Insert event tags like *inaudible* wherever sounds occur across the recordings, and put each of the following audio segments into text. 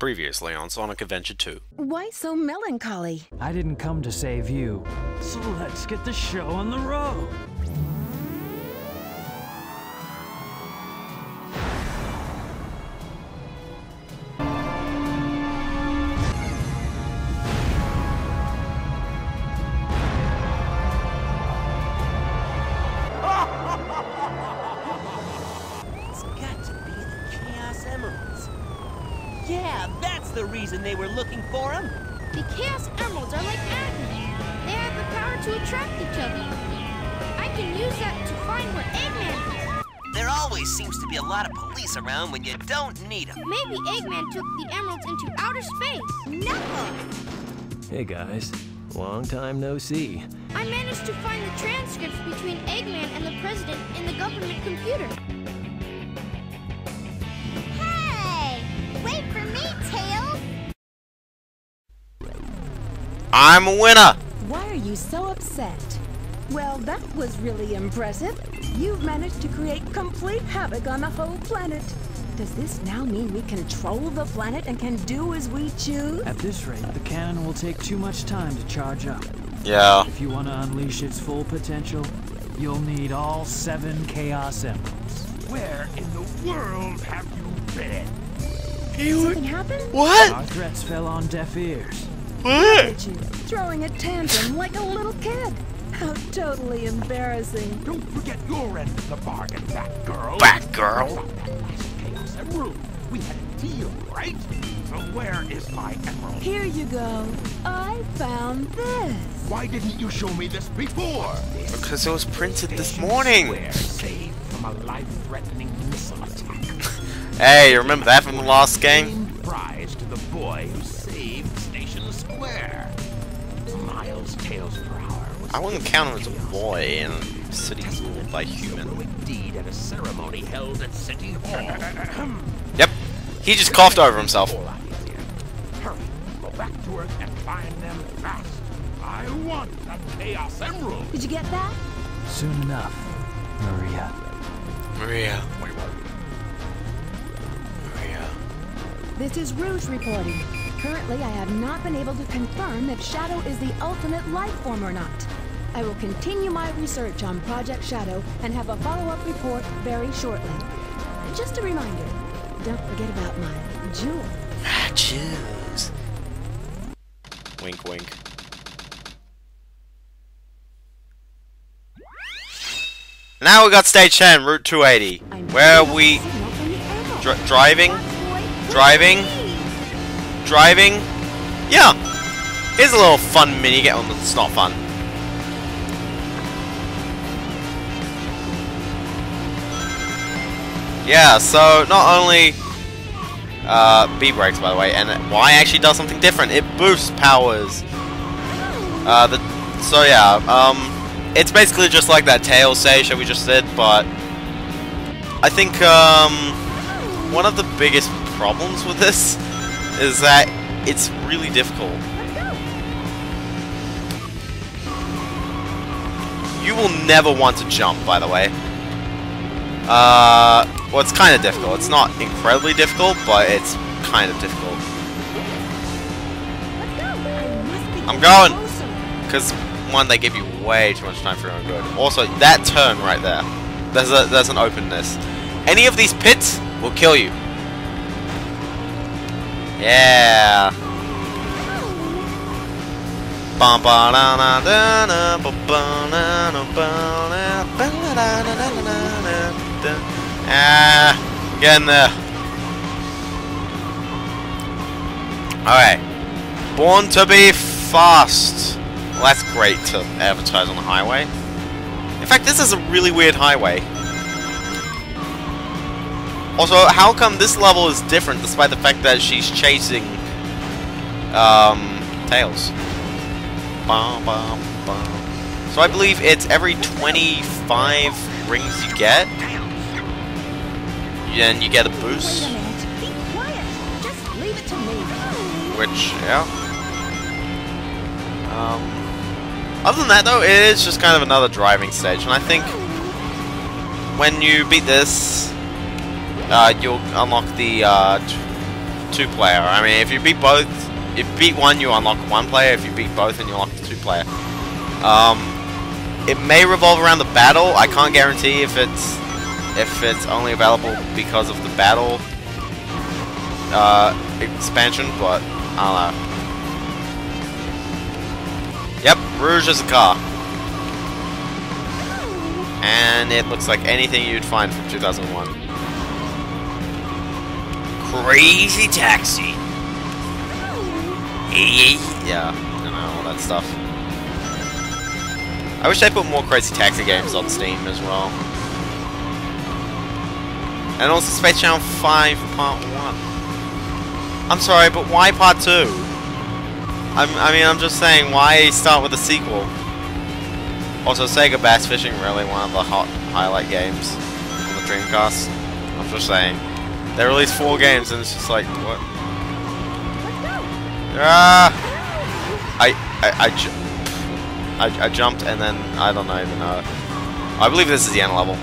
Previously on Sonic Adventure 2. Why so melancholy? I didn't come to save you. So let's get the show on the road. Power attract each other. I can use that to find where Eggman is. There always seems to be a lot of police around when you don't need them. Maybe Eggman took the emeralds into outer space. No! Hey guys, long time no see. I managed to find the transcripts between Eggman and the president in the government computer. Hey! Wait for me, Tails! I'm a winner! Why are you so upset? Well, that was really impressive. You've managed to create complete havoc on the whole planet. Does this now mean we control the planet and can do as we choose? At this rate, the cannon will take too much time to charge up. Yeah. If you want to unleash its full potential, you'll need all seven Chaos Emeralds. Where in the world have you been? Something happened? What? Our threats fell on deaf ears. What? Throwing a tantrum like a little kid. How totally embarrassing. Don't forget your end of the bargain, that girl. Batgirl. About that last Chaos Emerald. We had a deal, right? So where is my emerald? Here you go. I found this. Why didn't you show me this before? Because it was printed this Station morning. Square saved from a life-threatening missile attack. *laughs* Hey, you remember that from the last game? I wouldn't count him as a boy in a city ruled by human. heroic deed at a ceremony held at City Hall. Yep. He just coughed over himself. Whole lot easier. Hurry, go back to Earth and find them fast. I want the Chaos Emerald. Did you get that? Soon enough, Maria. Maria. Maria. This is Rouge reporting. Currently, I have not been able to confirm if Shadow is the ultimate life form or not. I will continue my research on Project Shadow and have a follow-up report very shortly. Just a reminder, don't forget about my jewel. Ah, choose. Wink, wink. Now we got stage 10, Route 280, where are we a signal from the emerald. dri driving, driving. driving. Yeah, here's a little fun mini game. Well, it's not fun. Yeah, so not only uh, B brakes, by the way, and Y actually does something different. It boosts powers. Uh, the so yeah, um, it's basically just like that tail stage that we just did, but I think um, one of the biggest problems with this *laughs* is that it's really difficult. You will never want to jump, by the way. Uh, well, it's kind of difficult. It's not incredibly difficult, but it's kind of difficult. I'm going. Because one, they give you way too much time for your own good. Also, that turn right there, there's a there's an openness. Any of these pits will kill you. Yeah. Ah, get in there. Alright. Born to be fast. Well, that's great to advertise on the highway. In fact, this is a really weird highway. Also, how come this level is different despite the fact that she's chasing um, Tails? Bum, bum, bum. So I believe it's every 25 rings you get, then you get a boost, a minute. Be quiet. Just leave it to me. which, yeah. Um, other than that, though, it is just kind of another driving stage, and I think when you beat this, uh, you'll unlock the uh, two player. I mean, if you beat both, if you beat one, you unlock one player. If you beat both, then you unlock the two player. Um, it may revolve around the battle. I can't guarantee if it's if it's only available because of the battle uh, expansion, but I don't know. Yep, Rouge is a car. And it looks like anything you'd find from 2001. Crazy Taxi! Yeah, you know, all that stuff. I wish they put more Crazy Taxi games on Steam as well. And also Space Channel 5 Part 1. I'm sorry, but why Part 2? I'm, I mean, I'm just saying, why start with a sequel? Also, Sega Bass Fishing really one of the hot highlight games on the Dreamcast. I'm just saying. They released four games and it's just like, what? Ah! I, I, I, ju I, I jumped and then I don't even know. I believe this is the end level.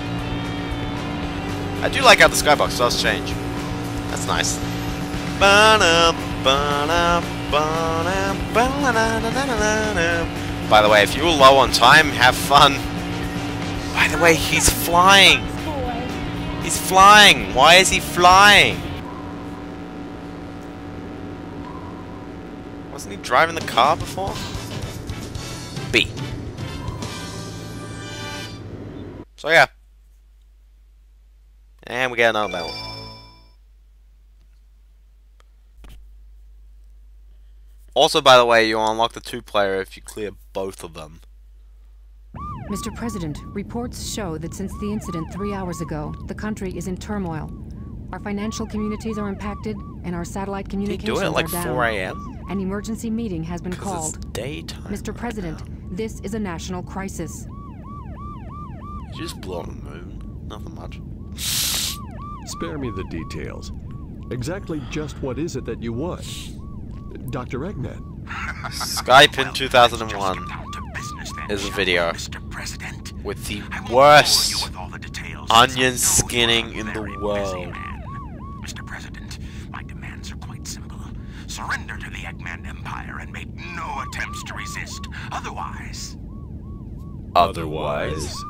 I do like how the skybox does change. That's nice. By the way, if you're low on time, have fun. By the way, he's flying. He's flying. Why is he flying? Wasn't he driving the car before? B. So yeah. And we got another battle. Also, by the way, you unlock the two-player if you clear both of them. Mr. President, reports show that since the incident three hours ago, the country is in turmoil. Our financial communities are impacted, and our satellite communications are down. They do it like are 4 a.m. An emergency meeting has been Because it's called. daytime. Mr. right President, now. this is a national crisis. You just blew on the moon. Nothing much. Spare me the details. Exactly just what is it that you want? Dr. Eggman. Skype in 2001 is a video Mr. President, with the worst onion skinning in the world. Mr. President, my demands are quite simple. Surrender to the Eggman Empire and make no attempts to resist. Otherwise, Otherwise, otherwise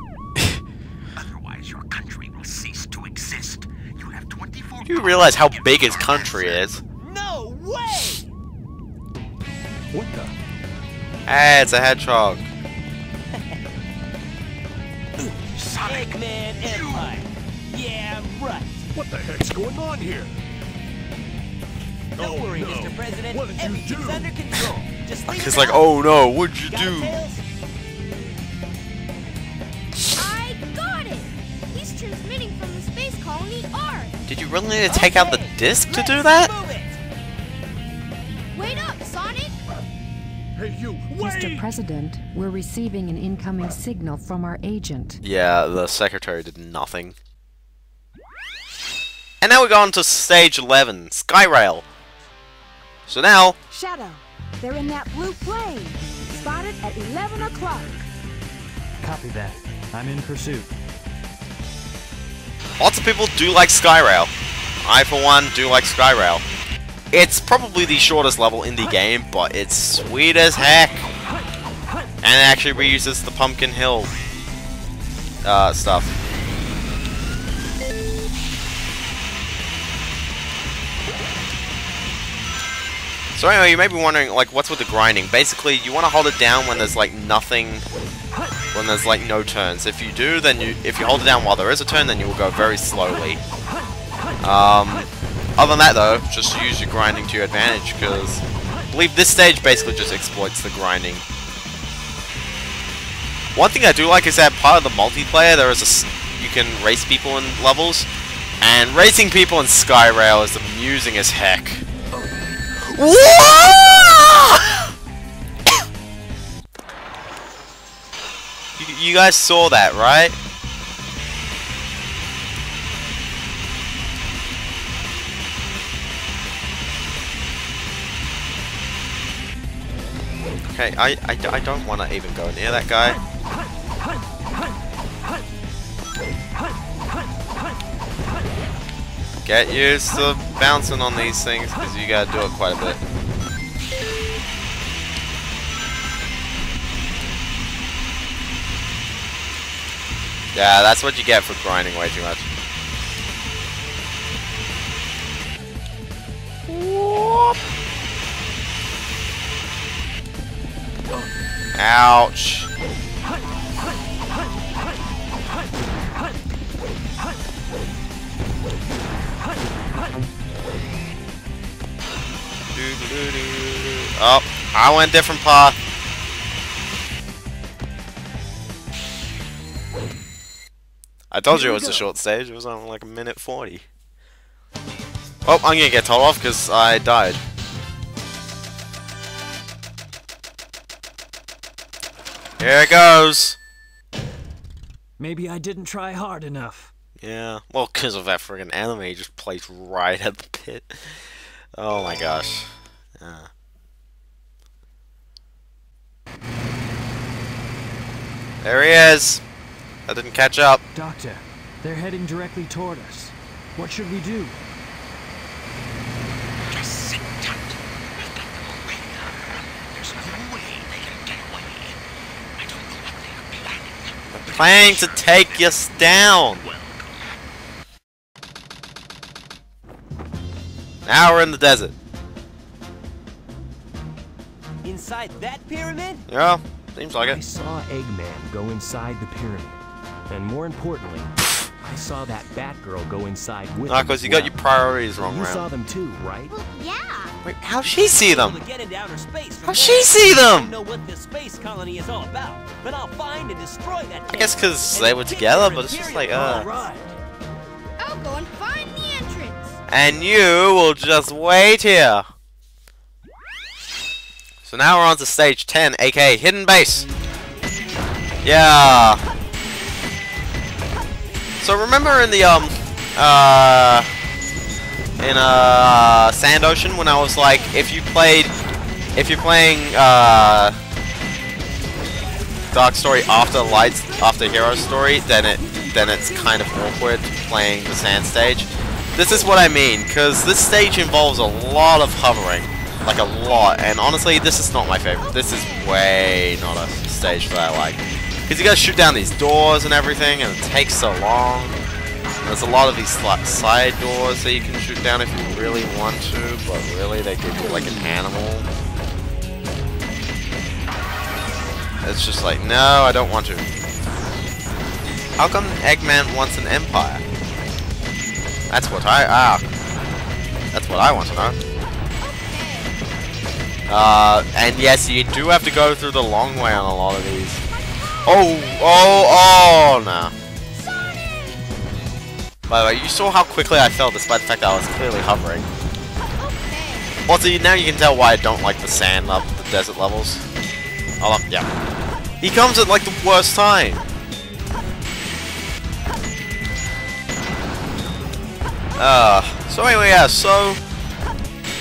you realize how big his country is. No way! What the? Hey, it's a hedgehog. Sonic, Eggman Empire. Yeah, right. What the heck's going on here? Don't Oh, worry, no. Mr. President. What did you do? under control. Just *laughs* leave He's it like, out. oh no, what'd you Got do? Did you really need to take out the disc to do that? Wait up, Sonic! Hey, you, Wait. Mr. President, we're receiving an incoming signal from our agent. Yeah, the secretary did nothing. And now we go on to stage 11, Skyrail. So now, Shadow, they're in that blue plane. Spotted at 11 o'clock. Copy that. I'm in pursuit. Lots of people do like Skyrail. I, for one, do like Skyrail. It's probably the shortest level in the game, but it's sweet as heck. And it actually reuses the Pumpkin Hill uh, stuff. So anyway, you may be wondering, like, what's with the grinding? Basically, you want to hold it down when there's, like, nothing, when there's, like, no turns. If you do, then you, if you hold it down while there is a turn, then you will go very slowly. Um, other than that, though, just use your grinding to your advantage, because I believe this stage basically just exploits the grinding. One thing I do like is that part of the multiplayer, there is a you can race people in levels, and racing people in Skyrail is amusing as heck. you, you guys saw that, right? Okay, I, I, I don't want to even go near that guy. Get used to bouncing on these things because you gotta do it quite a bit. Yeah, that's what you get for grinding way too much. Ouch. Oh, I went different path. I told you it was a short stage. It was on like a minute 40. Oh, I'm gonna get told off because I died. Here it goes. Maybe I didn't try hard enough. Yeah, well, because of that friggin' anime just placed right at the pit. Oh my gosh. Yeah. There he is. I didn't catch up. Doctor, they're heading directly toward us. What should we do? Just sit tight. I've got them all radar. There's no way they can get away. I don't know what they're planning. Planning to take us down. Now we're in the desert. Inside that pyramid? Yeah, seems like it. I saw Eggman go inside the pyramid. And more importantly, I saw that Batgirl go inside with him Nah, because you got your priorities wrong, You saw them too, right? Well, yeah. Wait, how'd she see them? to get into outer space from How'd she see I them? know what this space colony is all about, but I'll find and destroy that. I guess camp 'cause and they were together, but it's just like, uh. Alright. I'll go and find the entrance. And you will just wait here. So now we're on to stage 10, aka Hidden Base. Yeah. So remember in the, um, uh, in, uh, Sand Ocean when I was like, if you played, if you're playing, uh, Dark Story after Lights, after Hero Story, then it, then it's kind of awkward playing the Sand stage. This is what I mean, because this stage involves a lot of hovering. Like a lot, and honestly, this is not my favorite. This is way not a stage that I like. Because you gotta shoot down these doors and everything, and it takes so long. There's a lot of these side doors that you can shoot down if you really want to, but really they give you like an animal. It's just like, no, I don't want to. How come Eggman wants an empire? That's what I ah. That's what I want to know. Uh, and yes, you do have to go through the long way on a lot of these. Oh, oh, oh, no. By the way, you saw how quickly I fell despite the fact that I was clearly hovering. Also, now you can tell why I don't like the sand up the desert levels. Oh, yeah. He comes at like the worst time. Uh, so anyway, yeah, so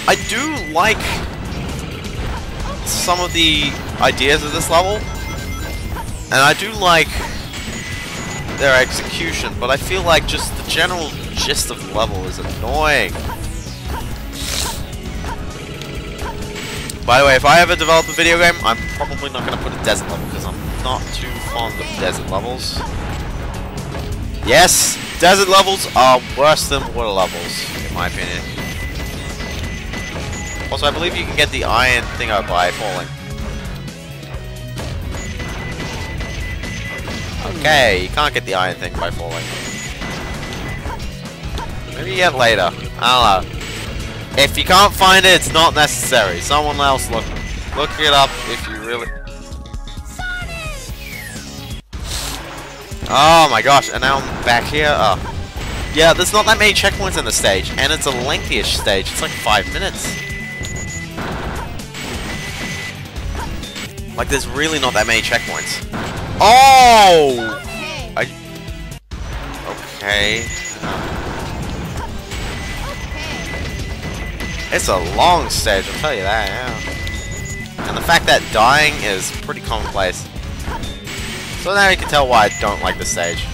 I do like some of the ideas of this level, and I do like their execution, but I feel like just the general gist of the level is annoying. By the way, if I ever develop a video game, I'm probably not going to put a desert level because I'm not too fond of desert levels. Yes, desert levels are worse than water levels, in my opinion. Also, I believe you can get the iron thingo by falling. Okay, you can't get the iron thing by falling. Maybe you get later. I don't know. If you can't find it, it's not necessary. Someone else look look it up if you really. Oh my gosh! And now I'm back here. Oh, yeah. There's not that many checkpoints in the stage, and it's a lengthyish stage. It's like five minutes. Like there's really not that many checkpoints. Oh! Okay. I... Okay. okay. It's a long stage, I'll tell you that, yeah. And the fact that dying is pretty commonplace. So now you can tell why I don't like this stage.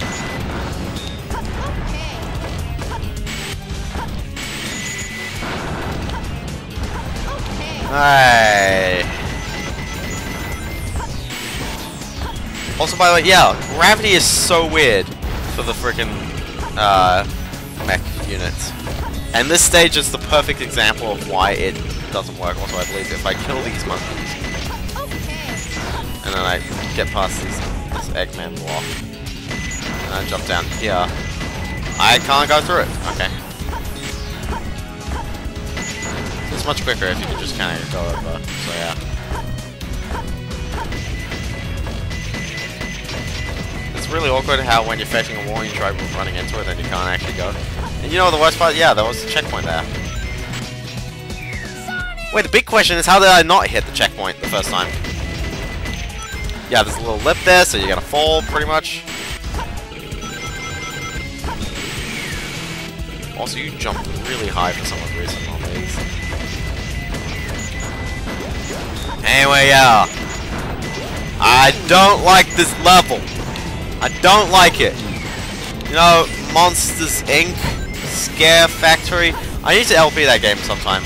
Okay. Hey. Also, by the way, yeah, gravity is so weird for the freaking uh, mech units. And this stage is the perfect example of why it doesn't work. Also, I believe if I kill these monkeys, and then I get past these, this Eggman block, and I jump down here, I can't go through it. Okay. It's much quicker if you can just kind of go over. So yeah. Really awkward how when you're facing a wall you try running into it and you can't actually go. And you know the worst part? Yeah, there was a checkpoint there. Wait, the big question is how did I not hit the checkpoint the first time? Yeah, there's a little lip there, so you're gonna fall pretty much. Also, you jump really high for some reason on these. Anyway, yeah. I don't like this level. I don't like it. You know, Monsters Inc. Scare Factory. I need to LP that game sometime.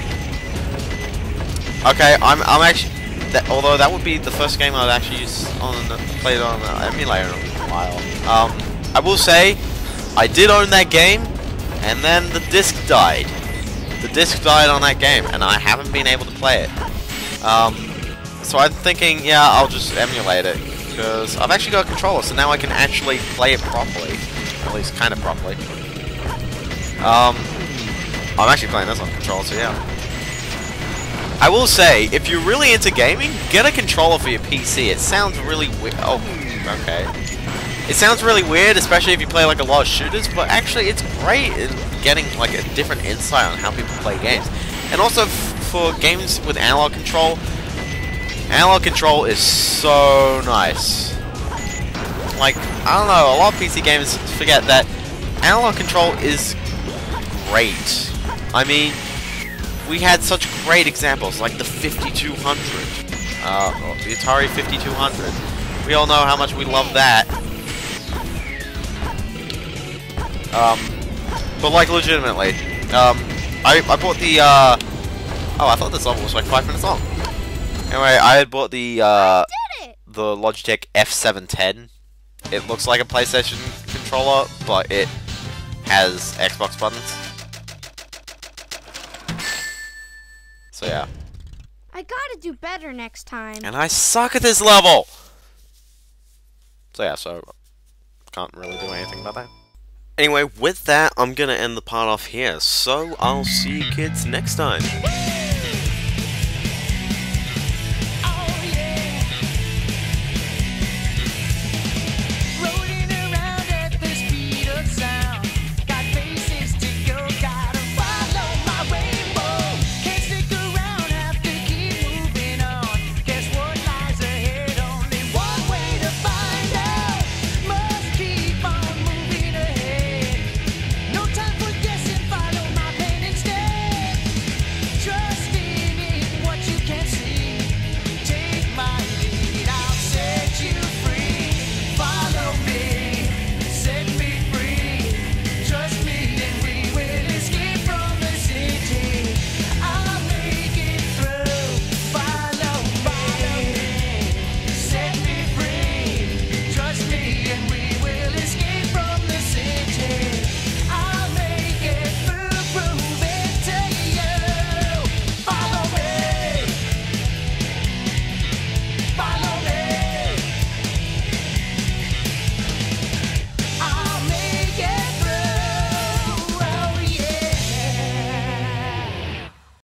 Okay, I'm I'm actually. That, although that would be the first game I'd actually use on played on an emulator in a while. Um, I will say, I did own that game, and then the disc died. The disc died on that game, and I haven't been able to play it. Um, so I'm thinking, yeah, I'll just emulate it because I've actually got a controller, so now I can actually play it properly, at least kind of properly. Um, I'm actually playing this on controller, so yeah. I will say, if you're really into gaming, get a controller for your PC. It sounds really weird. Oh, okay. It sounds really weird, especially if you play like a lot of shooters, but actually it's great in getting like a different insight on how people play games. And also for games with analog control, analog control is so nice. Like, I don't know, a lot of PC gamers forget that analog control is great. I mean, we had such great examples, like the 5200, uh, the Atari 5200. We all know how much we love that. Um, but like legitimately, um, I, I bought the, uh, oh, I thought this level was like five minutes long. Anyway, I had bought the, uh, the Logitech F710. It looks like a PlayStation controller, but it has Xbox buttons. So yeah. I gotta do better next time. And I suck at this level! So yeah, so can't really do anything about that. Anyway, with that, I'm gonna end the part off here. So I'll see you kids next time. *laughs*